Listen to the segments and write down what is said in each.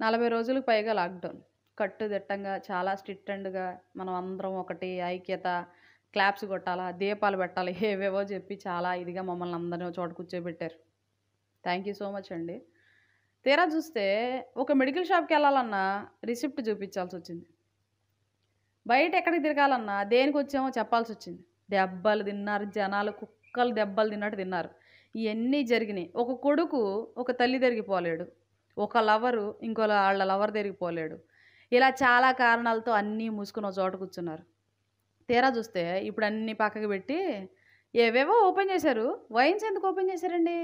నలభై రోజులకు పైగా లాక్డౌన్. కట్టుదిట్టంగా చాలా స్ట్రిక్ట్ అండ్గా మనం అందరం ఒకటి ఐక్యత క్లాప్స్ కొట్టాలా దీపాలు పెట్టాలి ఏవేవో చెప్పి చాలా ఇదిగా మమ్మల్ని అందరినీ చోట కూర్చోబెట్టారు. థ్యాంక్ యూ సో మచ్ అండి. తీరా చూస్తే ఒక మెడికల్ షాప్కి వెళ్ళాలన్నా రిసిప్ట్ చూపించాల్సి వచ్చింది. బయట ఎక్కడికి తిరగాలన్నా దేనికి వచ్చామో చెప్పాల్సి వచ్చింది. దెబ్బలు తిన్నారు జనాలు కుక్కలు దెబ్బలు తిన్నట్టు తిన్నారు. ఇవన్నీ జరిగినాయి. ఒక కొడుకు ఒక తల్లి తిరిగిపోలేడు ఒక లవరు ఇంకో వాళ్ళ లవర్ తిరిగిపోలేడు ఇలా చాలా కారణాలతో అన్నీ మూసుకుని ఒక చోట కూర్చున్నారు. తీరా చూస్తే ఇప్పుడు అన్నీ పక్కకి పెట్టి ఏవేవో ఓపెన్ చేశారు. వైన్స్ ఎందుకు ఓపెన్ చేశారండి?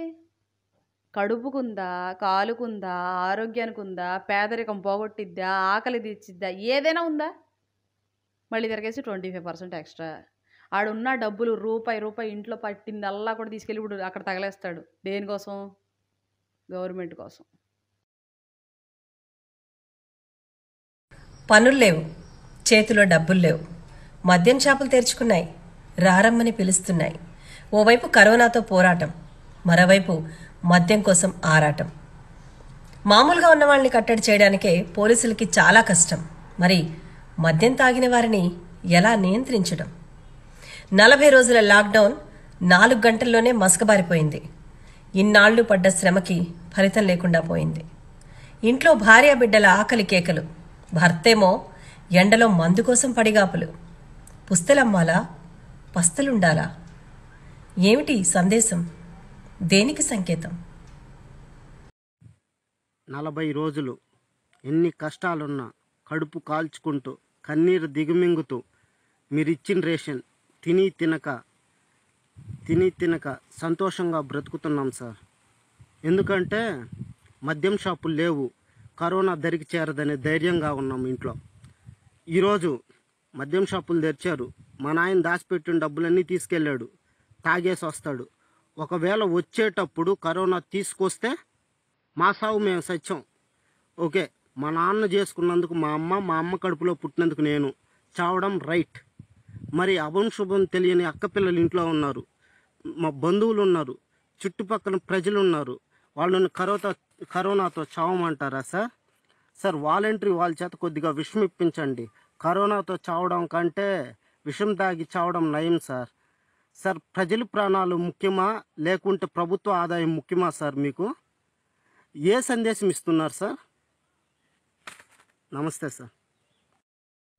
కడుపుకుందా కాలుకుందా ఆరోగ్యానికి ఉందా పేదరికం పోగొట్టిద్దా ఆకలి తీర్చిద్దా ఏదైనా ఉందా? మళ్ళీ తిరగేసి ట్వంటీ ఫైవ్ పర్సెంట్ ఎక్స్ట్రా ఆడున్న డబ్బులు రూపాయి రూపాయి ఇంట్లో పట్టిందల్లా కూడా తీసుకెళ్ళి ఇప్పుడు అక్కడ తగలేస్తాడు. దేనికోసం? గవర్నమెంట్ కోసం. పనులు లేవు. చేతిలో డబ్బులు లేవు. మద్యం షాపులు తెరుచుకున్నాయి. రారమ్మని పిలుస్తున్నాయి. ఓవైపు కరోనాతో పోరాటం మరోవైపు మద్యం కోసం ఆరాటం. మామూలుగా ఉన్న వాళ్ళని కట్టడి చేయడానికే పోలీసులకి చాలా కష్టం. మరి మద్యం తాగిన వారిని ఎలా నియంత్రించడం? నలభై రోజుల లాక్డౌన్ నాలుగు గంటల్లోనే మసకబారిపోయింది. ఇన్నాళ్ళు పడ్డ శ్రమకి ఫలితం లేకుండా పోయింది. ఇంట్లో భార్య బిడ్డల ఆకలి కేకలు భర్తేమో ఎండలో మందు కోసం పడిగాపులు. పుస్తలమ్మాలా? పస్తులుండాలా? ఏమిటి సందేశం? దేనికి సంకేతం? నలభై రోజులు ఎన్ని కష్టాలున్నా కడుపు కాల్చుకుంటూ కన్నీరు దిగుమింగుతూ మీరిచ్చిన రేషన్ తిని తినక తిని తినక సంతోషంగా బ్రతుకుతున్నాం సార్. ఎందుకంటే మద్యం షాపులు లేవు. కరోనా దరికి చేరదనే ధైర్యంగా ఉన్నాం ఇంట్లో. ఈరోజు మద్యం షాపులు తెరిచారు. మా నాయన దాచిపెట్టిన డబ్బులన్నీ తీసుకెళ్ళాడు. తాగేసి వస్తాడు. ఒకవేళ వచ్చేటప్పుడు కరోనా తీసుకొస్తే మా సావు మేము సత్యం. ఓకే మా నాన్న చేసుకున్నందుకు మా అమ్మ మా అమ్మ కడుపులో పుట్టినందుకు నేను చావడం రైట్. మరి అభం శుభం తెలియని అక్కపిల్లలు ఇంట్లో ఉన్నారు. మా బంధువులు ఉన్నారు. చుట్టుపక్కల ప్రజలు ఉన్నారు. వాళ్ళని కరోనా కరోనాతో చావమంటారా సార్? సార్ వాలంటరీ వాళ్ళ చేత కొద్దిగా విషం ఇప్పించండి. కరోనాతో చావడం కంటే విషం తాగి చావడం నయం సార్. సార్ ప్రజల ప్రాణాలు ముఖ్యమా? లేకుంటే ప్రభుత్వ ఆదాయం ముఖ్యమా సార్ మీకు? ఏ సందేశం ఇస్తున్నారు సార్? నమస్తే సార్.